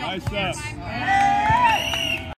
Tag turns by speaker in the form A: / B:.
A: Nice up.